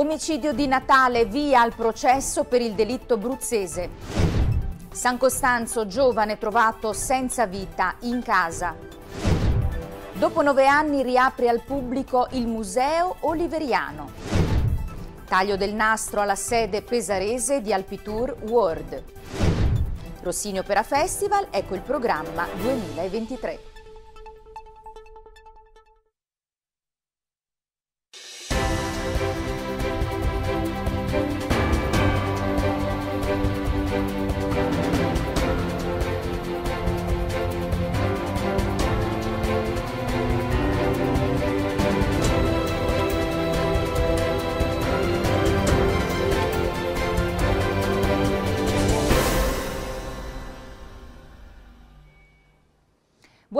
Omicidio di Natale, via al processo per il delitto bruzzese. San Costanzo, giovane trovato senza vita in casa. Dopo nove anni riapre al pubblico il Museo Oliveriano. Taglio del nastro alla sede pesarese di Alpitour World. Rossini Opera Festival, ecco il programma 2023.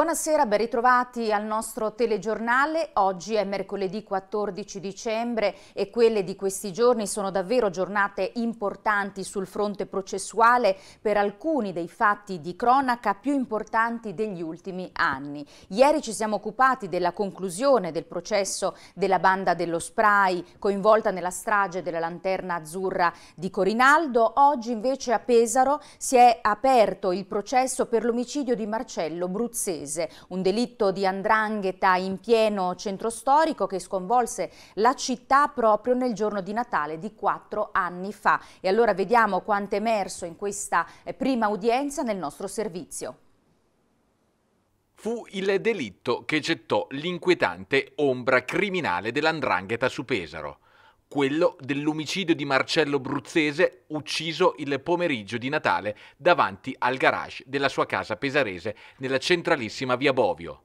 Buonasera, ben ritrovati al nostro telegiornale. Oggi è mercoledì 14 dicembre e quelle di questi giorni sono davvero giornate importanti sul fronte processuale per alcuni dei fatti di cronaca più importanti degli ultimi anni. Ieri ci siamo occupati della conclusione del processo della banda dello spray coinvolta nella strage della lanterna azzurra di Corinaldo. Oggi invece a Pesaro si è aperto il processo per l'omicidio di Marcello Bruzzese Paese, un delitto di andrangheta in pieno centro storico che sconvolse la città proprio nel giorno di Natale di quattro anni fa. E allora vediamo quanto è emerso in questa eh, prima udienza nel nostro servizio. Fu il delitto che gettò l'inquietante ombra criminale dell'andrangheta su Pesaro quello dell'omicidio di Marcello Bruzzese ucciso il pomeriggio di Natale davanti al garage della sua casa pesarese nella centralissima via Bovio.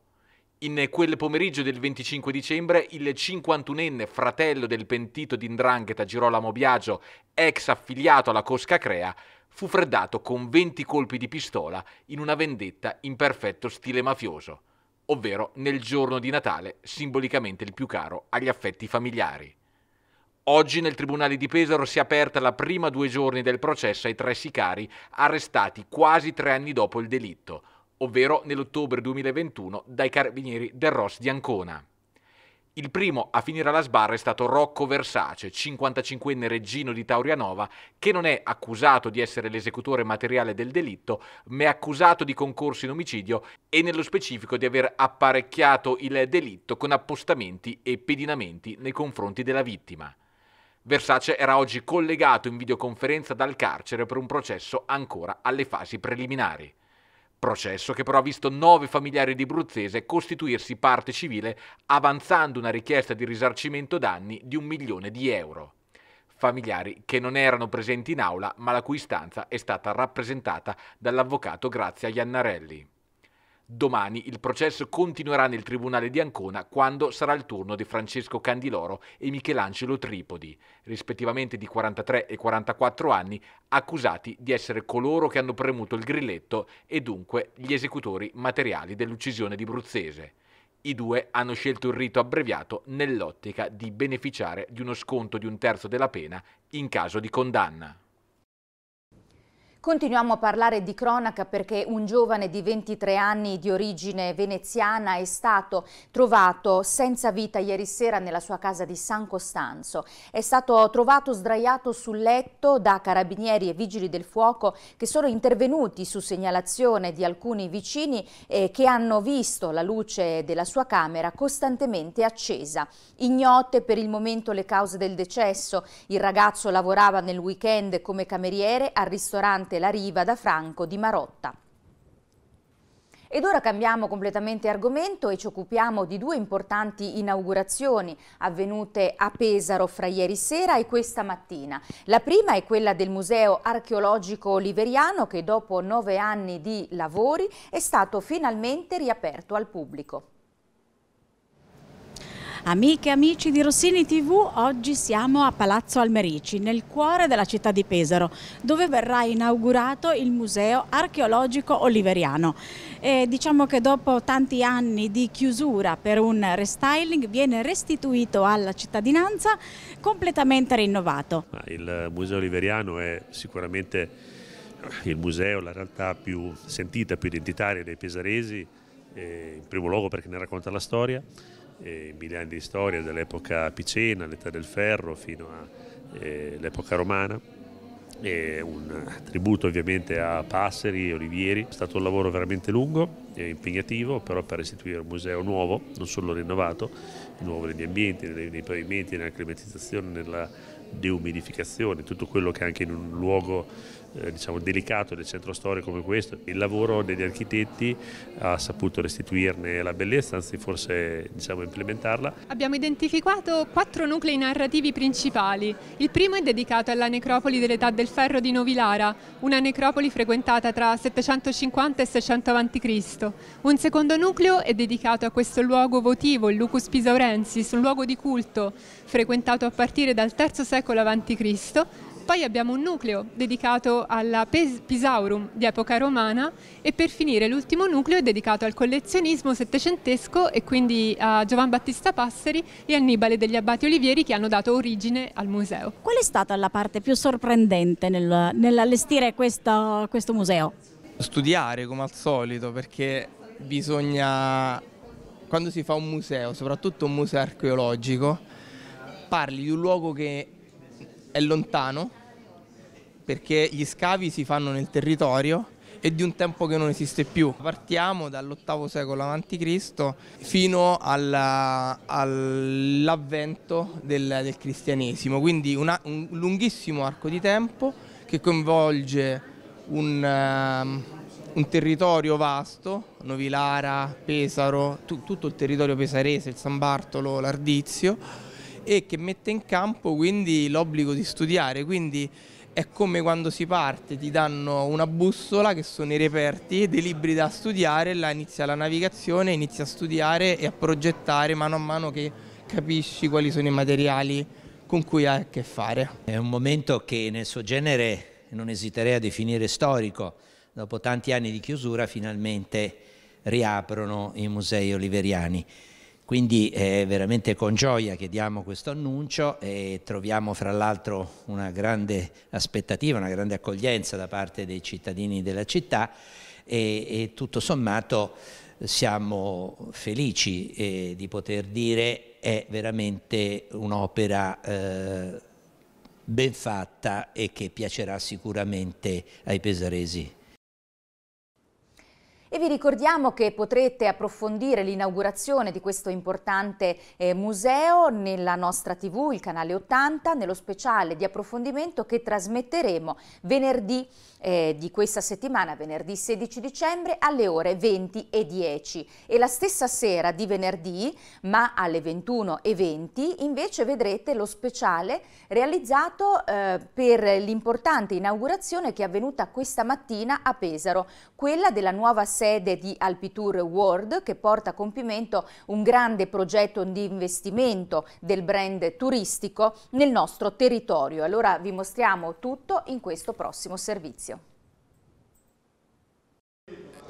In quel pomeriggio del 25 dicembre il 51enne fratello del pentito di Ndrangheta Girolamo Biagio, ex affiliato alla Cosca Crea, fu freddato con 20 colpi di pistola in una vendetta in perfetto stile mafioso, ovvero nel giorno di Natale, simbolicamente il più caro agli affetti familiari. Oggi nel Tribunale di Pesaro si è aperta la prima due giorni del processo ai tre sicari arrestati quasi tre anni dopo il delitto, ovvero nell'ottobre 2021 dai carabinieri del Ross di Ancona. Il primo a finire alla sbarra è stato Rocco Versace, 55enne reggino di Taurianova, che non è accusato di essere l'esecutore materiale del delitto, ma è accusato di concorso in omicidio e nello specifico di aver apparecchiato il delitto con appostamenti e pedinamenti nei confronti della vittima. Versace era oggi collegato in videoconferenza dal carcere per un processo ancora alle fasi preliminari. Processo che però ha visto nove familiari di Bruzzese costituirsi parte civile avanzando una richiesta di risarcimento danni di un milione di euro. Familiari che non erano presenti in aula ma la cui istanza è stata rappresentata dall'avvocato Grazia Iannarelli. Domani il processo continuerà nel Tribunale di Ancona quando sarà il turno di Francesco Candiloro e Michelangelo Tripodi, rispettivamente di 43 e 44 anni, accusati di essere coloro che hanno premuto il grilletto e dunque gli esecutori materiali dell'uccisione di Bruzzese. I due hanno scelto il rito abbreviato nell'ottica di beneficiare di uno sconto di un terzo della pena in caso di condanna. Continuiamo a parlare di cronaca perché un giovane di 23 anni di origine veneziana è stato trovato senza vita ieri sera nella sua casa di San Costanzo. È stato trovato sdraiato sul letto da carabinieri e vigili del fuoco che sono intervenuti su segnalazione di alcuni vicini eh, che hanno visto la luce della sua camera costantemente accesa. Ignote per il momento le cause del decesso, il ragazzo lavorava nel weekend come cameriere al ristorante La Riva da Franco di Marotta. Ed ora cambiamo completamente argomento e ci occupiamo di due importanti inaugurazioni avvenute a Pesaro fra ieri sera e questa mattina. La prima è quella del Museo Archeologico Oliveriano che dopo nove anni di lavori è stato finalmente riaperto al pubblico. Amiche e amici di Rossini TV, oggi siamo a Palazzo Almerici, nel cuore della città di Pesaro, dove verrà inaugurato il Museo Archeologico Oliveriano. E diciamo che dopo tanti anni di chiusura per un restyling viene restituito alla cittadinanza completamente rinnovato. Il Museo Oliveriano è sicuramente il museo, la realtà più sentita, più identitaria dei pesaresi, in primo luogo perché ne racconta la storia, eh, mille anni di storia dall'epoca picena, l'età del ferro fino all'epoca eh, romana e un tributo ovviamente a Passeri e Olivieri. È stato un lavoro veramente lungo e impegnativo, però per restituire un museo nuovo, non solo rinnovato, nuovo negli ambienti, nei, nei pavimenti, nella climatizzazione, nella deumidificazione, tutto quello che anche in un luogo eh, diciamo, delicato del centro storico come questo, il lavoro degli architetti ha saputo restituirne la bellezza, anzi forse diciamo, implementarla. Abbiamo identificato quattro nuclei narrativi principali. Il primo è dedicato alla necropoli dell'età del ferro di Novilara, una necropoli frequentata tra 750 e 600 a.C. Un secondo nucleo è dedicato a questo luogo votivo, il Lucus Pisaurensis, un luogo di culto frequentato a partire dal III secolo a.C. Poi abbiamo un nucleo dedicato alla Pisaurum di epoca romana e per finire l'ultimo nucleo è dedicato al collezionismo settecentesco e quindi a Giovan Battista Passeri e Annibale degli Abbati Olivieri che hanno dato origine al museo. Qual è stata la parte più sorprendente nel, nell'allestire questo, questo museo? Studiare come al solito perché bisogna, quando si fa un museo, soprattutto un museo archeologico, parli di un luogo che è lontano perché gli scavi si fanno nel territorio e di un tempo che non esiste più. Partiamo dall'VIII secolo a.C. fino alla, all'avvento del, del, cristianesimo, quindi una, un lunghissimo arco di tempo che coinvolge un, um, un territorio vasto, Novilara, Pesaro, tu, tutto il territorio pesarese, il San Bartolo, l'Ardizio, e che mette in campo quindi l'obbligo di studiare, quindi è come quando si parte, ti danno una bussola che sono i reperti, dei libri da studiare, là inizia la navigazione, inizia a studiare e a progettare mano a mano che capisci quali sono i materiali con cui hai a che fare. È un momento che nel suo genere non esiterei a definire storico, dopo tanti anni di chiusura finalmente riaprono i musei oliveriani. Quindi è veramente con gioia che diamo questo annuncio e troviamo fra l'altro una grande aspettativa, una grande accoglienza da parte dei cittadini della città e, e tutto sommato siamo felici eh, di poter dire è veramente un'opera eh, ben fatta e che piacerà sicuramente ai pesaresi. E vi ricordiamo che potrete approfondire l'inaugurazione di questo importante eh, museo nella nostra tv, il canale 80, nello speciale di approfondimento che trasmetteremo venerdì eh, di questa settimana, venerdì 16 dicembre alle ore 20 e 10 e la stessa sera di venerdì, ma alle 21 e 20, invece vedrete lo speciale realizzato eh, per l'importante inaugurazione che è avvenuta questa mattina a Pesaro, quella della nuova sede di Alpitour World che porta a compimento un grande progetto di investimento del brand turistico nel nostro territorio. Allora vi mostriamo tutto in questo prossimo servizio.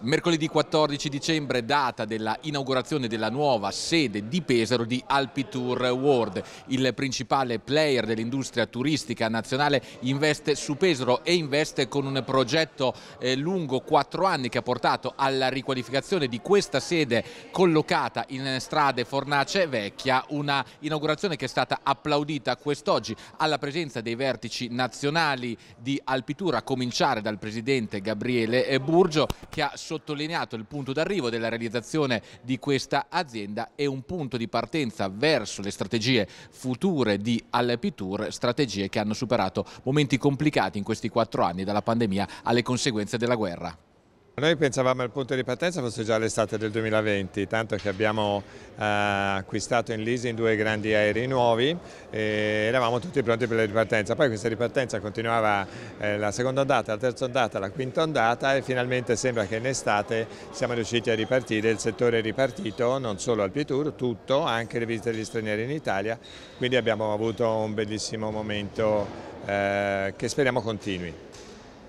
Mercoledì 14 dicembre, data della inaugurazione della nuova sede di Pesaro di Alpitour World. Il principale player dell'industria turistica nazionale investe su Pesaro e investe con un progetto eh, lungo quattro anni che ha portato alla riqualificazione di questa sede collocata in strade Fornace Vecchia, una inaugurazione che è stata applaudita quest'oggi alla presenza dei vertici nazionali di Alpitour, a cominciare dal presidente Gabriele Burgio che ha sottolineato sottolineato il punto d'arrivo della realizzazione di questa azienda e un punto di partenza verso le strategie future di Alpitour, strategie che hanno superato momenti complicati in questi quattro anni dalla pandemia alle conseguenze della guerra. Noi pensavamo il punto di partenza fosse già l'estate del 2020, tanto che abbiamo eh, acquistato in leasing due grandi aerei nuovi e eravamo tutti pronti per la ripartenza. Poi questa ripartenza continuava eh, la seconda ondata, la terza ondata, la quinta ondata e finalmente sembra che in estate siamo riusciti a ripartire, il settore è ripartito, non solo al Pitur, tutto, anche le visite degli stranieri in Italia, quindi abbiamo avuto un bellissimo momento eh, che speriamo continui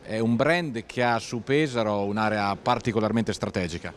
è un brand che ha su Pesaro un'area particolarmente strategica.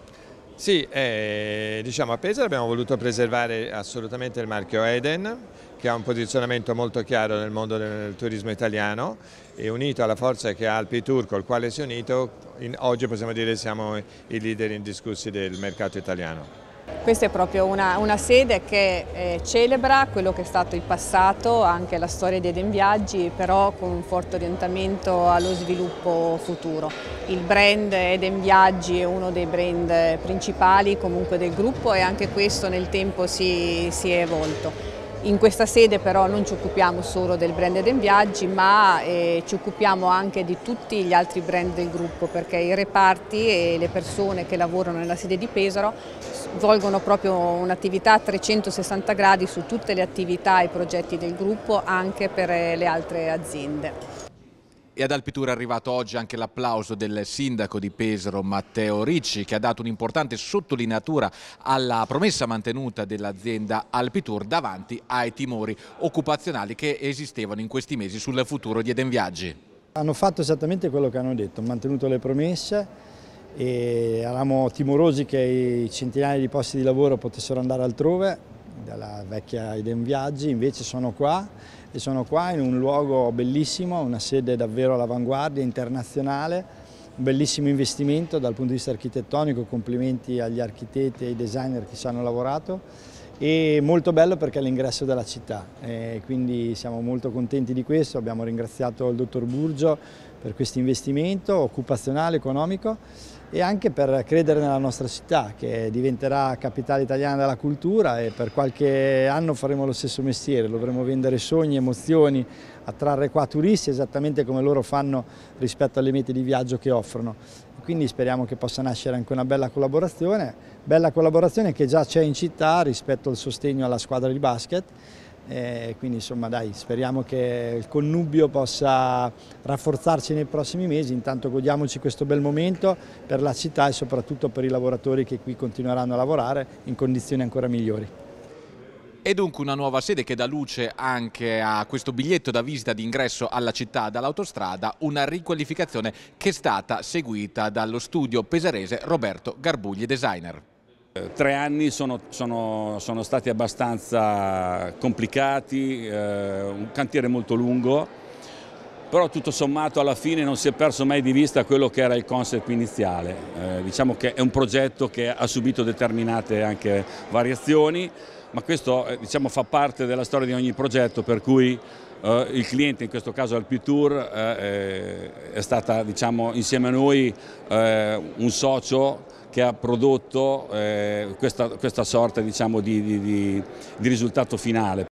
Sì, eh, diciamo a Pesaro abbiamo voluto preservare assolutamente il marchio Eden che ha un posizionamento molto chiaro nel mondo del turismo italiano e unito alla forza che ha Alpi Tour col quale si è unito, in, oggi possiamo dire siamo i leader indiscussi del mercato italiano. Questa è proprio una, una sede che eh, celebra quello che è stato il passato, anche la storia dei Viaggi, però con un forte orientamento allo sviluppo futuro. Il brand Eden Viaggi è uno dei brand principali comunque del gruppo e anche questo nel tempo si, si è evolto. In questa sede però non ci occupiamo solo del brand Eden Viaggi ma eh, ci occupiamo anche di tutti gli altri brand del gruppo perché i reparti e le persone che lavorano nella sede di Pesaro svolgono proprio un'attività a 360 gradi su tutte le attività e progetti del gruppo anche per eh, le altre aziende. E ad Alpitur è arrivato oggi anche l'applauso del sindaco di Pesaro Matteo Ricci che ha dato un'importante sottolineatura alla promessa mantenuta dell'azienda Alpitur davanti ai timori occupazionali che esistevano in questi mesi sul futuro di Eden Viaggi. Hanno fatto esattamente quello che hanno detto, hanno mantenuto le promesse e eravamo timorosi che i centinaia di posti di lavoro potessero andare altrove, dalla vecchia Eden Viaggi, invece sono qua e sono qua in un luogo bellissimo, una sede davvero all'avanguardia, internazionale, un bellissimo investimento dal punto di vista architettonico, complimenti agli architetti e ai designer che ci hanno lavorato e molto bello perché è l'ingresso della città, e quindi siamo molto contenti di questo, abbiamo ringraziato il dottor Burgio per questo investimento occupazionale, economico e anche per credere nella nostra città che diventerà capitale italiana della cultura e per qualche anno faremo lo stesso mestiere, dovremo vendere sogni, emozioni, attrarre qua turisti esattamente come loro fanno rispetto alle mete di viaggio che offrono. Quindi speriamo che possa nascere anche una bella collaborazione, bella collaborazione che già c'è in città rispetto al sostegno alla squadra di basket e quindi insomma dai, speriamo che il connubio possa rafforzarsi nei prossimi mesi, intanto godiamoci questo bel momento per la città e soprattutto per i lavoratori che qui continueranno a lavorare in condizioni ancora migliori. E dunque una nuova sede che dà luce anche a questo biglietto da visita d'ingresso alla città dall'autostrada, una riqualificazione che è stata seguita dallo studio pesarese Roberto Garbugli, designer. Eh, tre anni sono, sono, sono stati abbastanza complicati, eh, un cantiere molto lungo, però tutto sommato alla fine non si è perso mai di vista quello che era il concept iniziale. Eh, diciamo che è un progetto che ha subito determinate anche variazioni, ma questo eh, diciamo, fa parte della storia di ogni progetto, per cui eh, il cliente, in questo caso Alpitour, eh, è stata diciamo, insieme a noi un socio che ha prodotto eh, questa, questa, sorta diciamo, di, di, di, di risultato finale.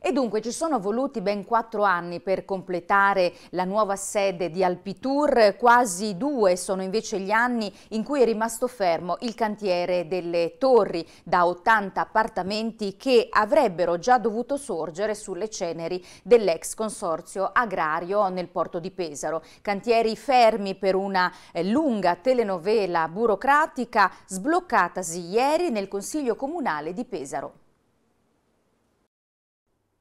E dunque ci sono voluti ben quattro anni per completare la nuova sede di Alpitour, quasi due sono invece gli anni in cui è rimasto fermo il cantiere delle torri da 80 appartamenti che avrebbero già dovuto sorgere sulle ceneri dell'ex consorzio agrario nel porto di Pesaro. Cantieri fermi per una eh, lunga telenovela burocratica sbloccatasi ieri nel Consiglio Comunale di Pesaro.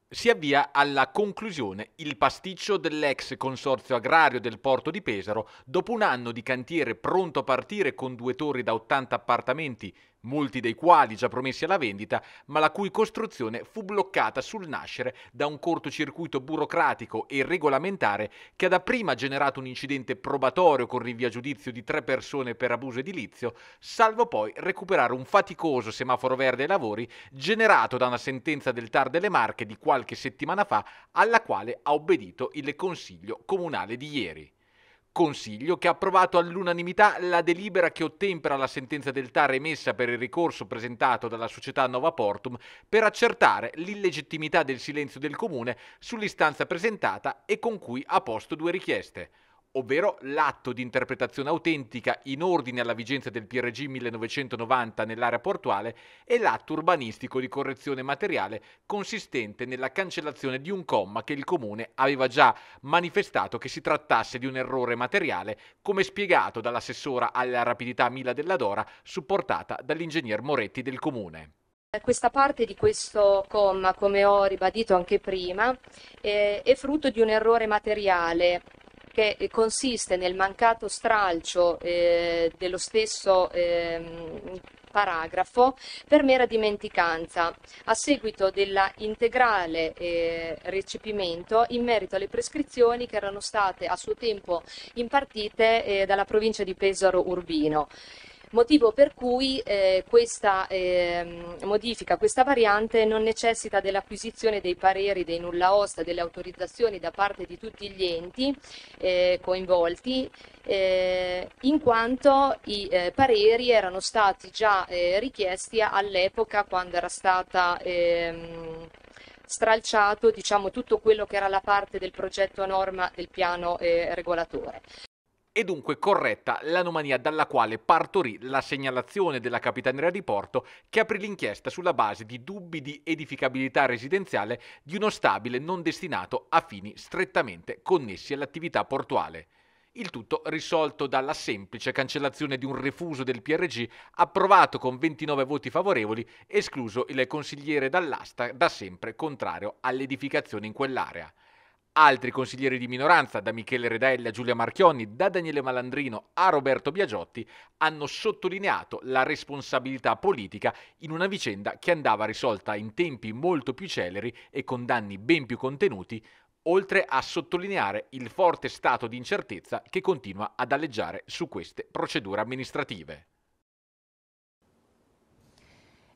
Si avvia alla conclusione il pasticcio dell'ex consorzio agrario del porto di Pesaro. Dopo un anno di cantiere pronto a partire con due torri da 80 appartamenti molti dei quali già promessi alla vendita, ma la cui costruzione fu bloccata sul nascere da un cortocircuito burocratico e regolamentare che ha dapprima generato un incidente probatorio con rinvio a giudizio di tre persone per abuso edilizio, salvo poi recuperare un faticoso semaforo verde ai lavori generato da una sentenza del TAR delle Marche di qualche settimana fa alla quale ha obbedito il Consiglio Comunale di ieri. Consiglio che ha approvato all'unanimità la delibera che ottempera la sentenza del TAR emessa per il ricorso presentato dalla società Nova Portum per accertare l'illegittimità del silenzio del Comune sull'istanza presentata e con cui ha posto due richieste ovvero l'atto di interpretazione autentica in ordine alla vigenza del PRG 1990 nell'area portuale e l'atto urbanistico di correzione materiale consistente nella cancellazione di un comma che il Comune aveva già manifestato che si trattasse di un errore materiale, come spiegato dall'assessora alla rapidità Mila della Dora, supportata dall'ingegner Moretti del Comune. Questa parte di questo comma, come ho ribadito anche prima, eh, è frutto di un errore materiale che consiste nel mancato stralcio eh, dello stesso eh, paragrafo per mera dimenticanza a seguito dell'integrale eh, recepimento in merito alle prescrizioni che erano state a suo tempo impartite eh, dalla provincia di Pesaro Urbino. Motivo per cui eh, questa eh, modifica, questa variante non necessita dell'acquisizione dei pareri, dei nulla osta, delle autorizzazioni da parte di tutti gli enti eh, coinvolti, eh, in quanto i eh, pareri erano stati già eh, richiesti all'epoca quando era stata ehm, stralciato diciamo, tutto quello che era la parte del progetto a norma del piano eh, regolatore e dunque corretta l'anomalia dalla quale partorì la segnalazione della Capitaneria di Porto che aprì l'inchiesta sulla base di dubbi di edificabilità residenziale di uno stabile non destinato a fini strettamente connessi all'attività portuale. Il tutto risolto dalla semplice cancellazione di un refuso del PRG approvato con 29 voti favorevoli, escluso il consigliere dall'asta da sempre contrario all'edificazione in quell'area. Altri consiglieri di minoranza, da Michele Redella a Giulia Marchionni, da Daniele Malandrino a Roberto Biagiotti, hanno sottolineato la responsabilità politica in una vicenda che andava risolta in tempi molto più celeri e con danni ben più contenuti, oltre a sottolineare il forte stato di incertezza che continua ad alleggiare su queste procedure amministrative.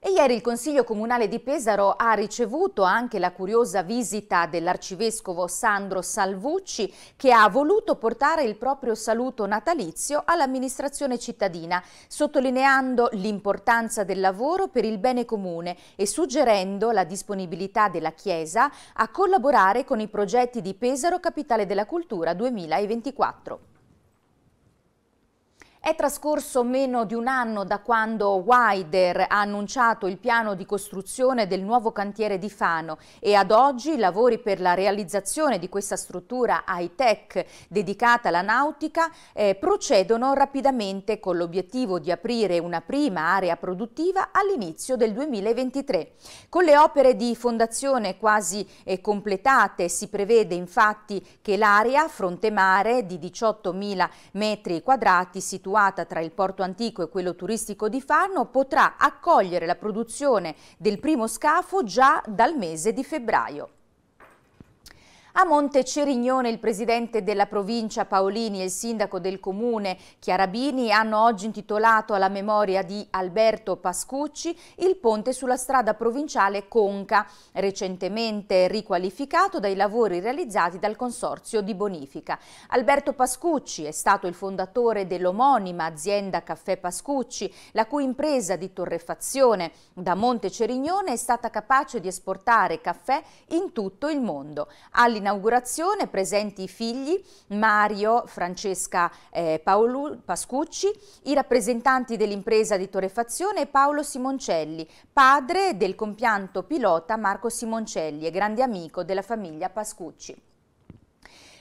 E ieri il Consiglio Comunale di Pesaro ha ricevuto anche la curiosa visita dell'arcivescovo Sandro Salvucci che ha voluto portare il proprio saluto natalizio all'amministrazione cittadina, sottolineando l'importanza del lavoro per il bene comune e suggerendo la disponibilità della Chiesa a collaborare con i progetti di Pesaro Capitale della Cultura 2024. È trascorso meno di un anno da quando Wider ha annunciato il piano di costruzione del nuovo cantiere di Fano e ad oggi i lavori per la realizzazione di questa struttura high-tech dedicata alla nautica eh, procedono rapidamente con l'obiettivo di aprire una prima area produttiva all'inizio del 2023. Con le opere di fondazione quasi eh, completate si prevede infatti che l'area fronte mare di 18.000 metri quadrati situata situata tra il porto antico e quello turistico di Fano, potrà accogliere la produzione del primo scafo già dal mese di febbraio. A Monte Cerignone il presidente della provincia Paolini e il sindaco del comune Chiarabini hanno oggi intitolato alla memoria di Alberto Pascucci il ponte sulla strada provinciale Conca, recentemente riqualificato dai lavori realizzati dal consorzio di bonifica. Alberto Pascucci è stato il fondatore dell'omonima azienda Caffè Pascucci, la cui impresa di torrefazione da Monte Cerignone è stata capace di esportare caffè in tutto il mondo. All'inizio all'inaugurazione presenti i figli Mario, Francesca eh, Paolo, Pascucci, i rappresentanti dell'impresa di torrefazione Paolo Simoncelli, padre del compianto pilota Marco Simoncelli e grande amico della famiglia Pascucci.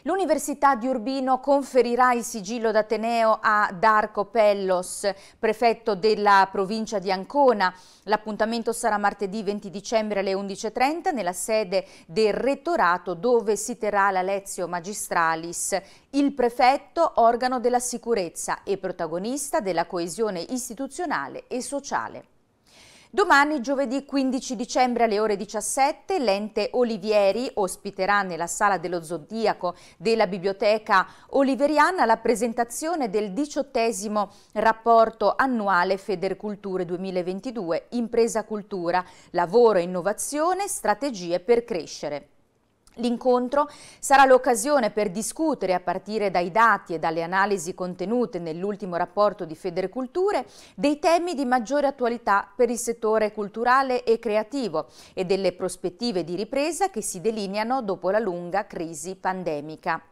L'Università di Urbino conferirà il sigillo d'Ateneo a Darco Pellos, prefetto della provincia di Ancona. L'appuntamento sarà martedì 20 dicembre alle 11.30 nella sede del rettorato dove si terrà la Lezio Magistralis. Il prefetto, organo della sicurezza e protagonista della coesione istituzionale e sociale. Domani, giovedì 15 dicembre alle ore 17, l'ente Olivieri ospiterà nella sala dello Zodiaco della Biblioteca Oliveriana la presentazione del diciottesimo rapporto annuale Federculture 2022, Impresa Cultura, Lavoro e Innovazione, Strategie per crescere. L'incontro sarà l'occasione per discutere a partire dai dati e dalle analisi contenute nell'ultimo rapporto di Federculture dei temi di maggiore attualità per il settore culturale e creativo e delle prospettive di ripresa che si delineano dopo la lunga crisi pandemica.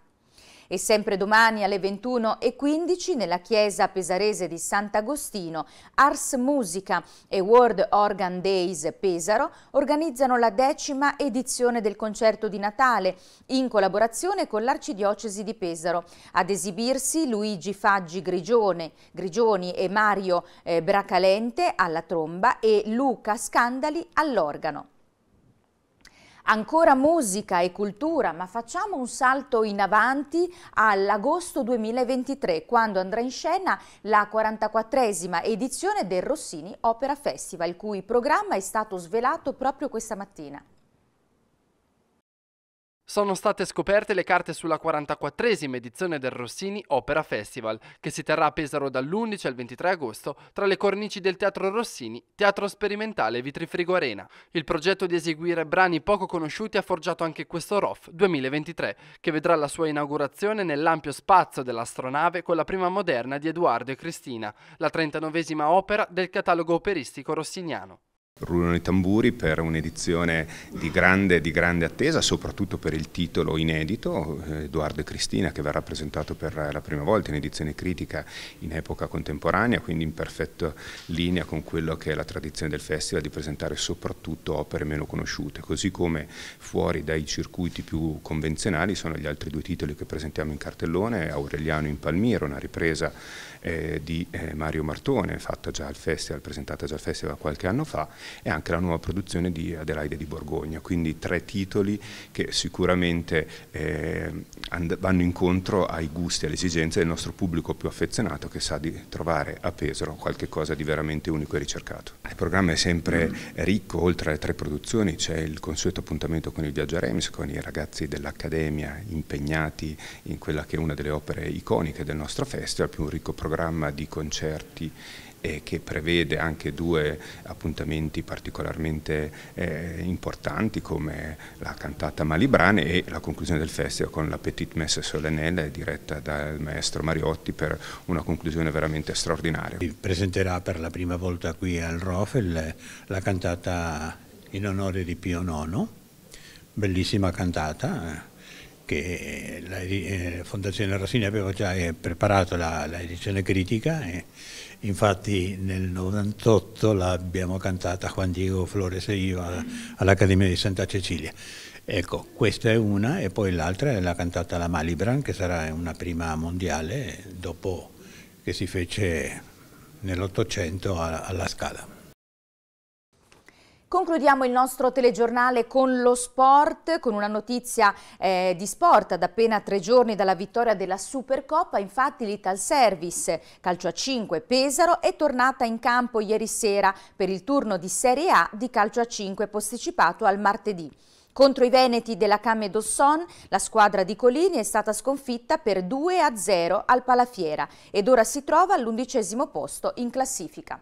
E sempre domani alle 21.15 nella chiesa pesarese di Sant'Agostino, Ars Musica e World Organ Days Pesaro organizzano la decima edizione del concerto di Natale in collaborazione con l'Arcidiocesi di Pesaro. Ad esibirsi Luigi Faggi Grigione, Grigioni e Mario eh, Bracalente alla tromba e Luca Scandali all'organo. Ancora musica e cultura, ma facciamo un salto in avanti all'agosto 2023, quando andrà in scena la 44esima edizione del Rossini Opera Festival, il cui programma è stato svelato proprio questa mattina. Sono state scoperte le carte sulla 44esima edizione del Rossini Opera Festival, che si terrà a Pesaro dall'11 al 23 agosto tra le cornici del Teatro Rossini, Teatro Sperimentale Vitrifrigo Arena. Il progetto di eseguire brani poco conosciuti ha forgiato anche questo ROF 2023, che vedrà la sua inaugurazione nell'ampio spazio dell'astronave con la prima moderna di Edoardo e Cristina, la 39esima opera del catalogo operistico rossiniano. Rulano i tamburi per un'edizione di grande, di grande, attesa, soprattutto per il titolo inedito, eh, Edoardo e Cristina, che verrà presentato per la prima volta in edizione critica in epoca contemporanea, quindi in perfetta linea con quello che è la tradizione del festival di presentare soprattutto opere meno conosciute, così come fuori dai circuiti più convenzionali sono gli altri due titoli che presentiamo in cartellone, Aureliano in Palmiro, una ripresa eh, di eh, Mario Martone, fatta già al festival, presentata già al festival qualche anno fa, e anche la nuova produzione di Adelaide di Borgogna, quindi tre titoli che sicuramente eh, vanno incontro ai gusti e alle esigenze del nostro pubblico più affezionato che sa di trovare a Pesaro qualcosa di veramente unico e ricercato. Il programma è sempre ricco, oltre alle tre produzioni c'è il consueto appuntamento con il Viaggio a Rems, con i ragazzi dell'Accademia impegnati in quella che è una delle opere iconiche del nostro festival, più un ricco programma di concerti eh, che prevede anche due appuntamenti particolarmente eh, importanti come la cantata Malibrane e la conclusione del festival con la Petite Messe Solennelle diretta dal maestro Mariotti per una conclusione veramente straordinaria. Si presenterà per la prima volta qui al ROFEL la cantata in onore di Pio IX, bellissima cantata eh, che la eh, Fondazione Rossini aveva già eh, preparato l'edizione critica e infatti nel 98 l'abbiamo cantata Juan Diego Flores e io all'Accademia di Santa Cecilia. Ecco, questa è una e poi l'altra è la cantata La Malibran che sarà una prima mondiale dopo che si fece nell'Ottocento alla Scala. Concludiamo il nostro telegiornale con lo sport, con una notizia eh, di sport ad appena tre giorni dalla vittoria della Supercoppa. Infatti l'Ital Service Calcio a 5 Pesaro è tornata in campo ieri sera per il turno di Serie A di Calcio a 5 posticipato al martedì. Contro i Veneti della Came d'Osson, la squadra di Colini è stata sconfitta per 2-0 al Palafiera ed ora si trova all'undicesimo posto in classifica.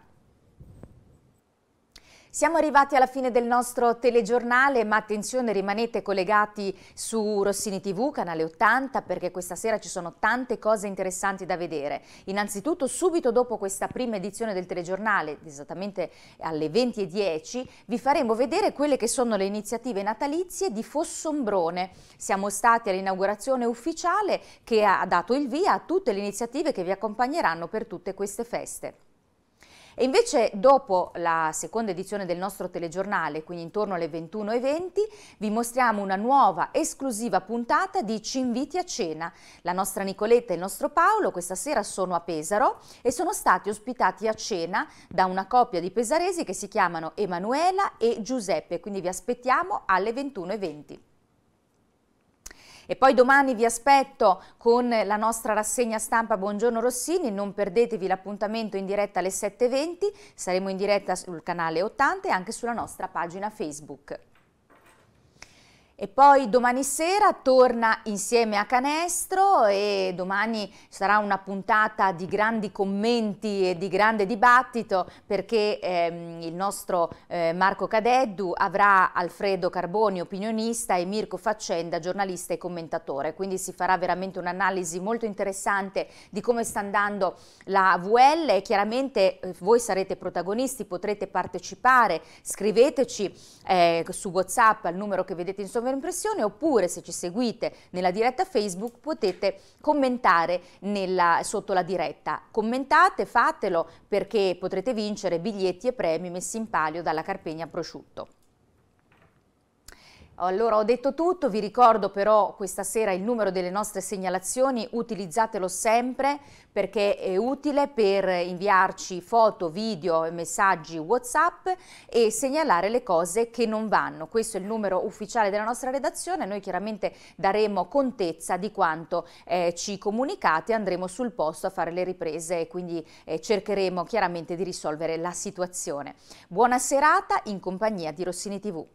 Siamo arrivati alla fine del nostro telegiornale, ma attenzione rimanete collegati su Rossini TV, canale 80, perché questa sera ci sono tante cose interessanti da vedere. Innanzitutto subito dopo questa prima edizione del telegiornale, esattamente alle 20.10, vi faremo vedere quelle che sono le iniziative natalizie di Fossombrone. Siamo stati all'inaugurazione ufficiale che ha dato il via a tutte le iniziative che vi accompagneranno per tutte queste feste. E invece dopo la seconda edizione del nostro telegiornale, quindi intorno alle 21.20, vi mostriamo una nuova esclusiva puntata di Ci inviti a cena. La nostra Nicoletta e il nostro Paolo questa sera sono a Pesaro e sono stati ospitati a cena da una coppia di pesaresi che si chiamano Emanuela e Giuseppe, quindi vi aspettiamo alle 21.20. E poi domani vi aspetto con la nostra rassegna stampa Buongiorno Rossini, non perdetevi l'appuntamento in diretta alle 7.20, saremo in diretta sul canale 80 e anche sulla nostra pagina Facebook. E poi domani sera torna insieme a Canestro e domani sarà una puntata di grandi commenti e di grande dibattito perché ehm, il nostro eh, Marco Cadeddu avrà Alfredo Carboni, opinionista, e Mirko Faccenda, giornalista e commentatore. Quindi si farà veramente un'analisi molto interessante di come sta andando la VL e chiaramente eh, voi sarete protagonisti, potrete partecipare, scriveteci eh, su WhatsApp al numero che vedete in sovraimpressione oppure se ci seguite nella diretta Facebook potete commentare nella, sotto la diretta. Commentate, fatelo perché potrete vincere biglietti e premi messi in palio dalla Carpegna Prosciutto. Allora ho detto tutto, vi ricordo però questa sera il numero delle nostre segnalazioni, utilizzatelo sempre perché è utile per inviarci foto, video e messaggi Whatsapp e segnalare le cose che non vanno. Questo è il numero ufficiale della nostra redazione, noi chiaramente daremo contezza di quanto eh, ci comunicate, andremo sul posto a fare le riprese e quindi eh, cercheremo chiaramente di risolvere la situazione. Buona serata in compagnia di Rossini TV.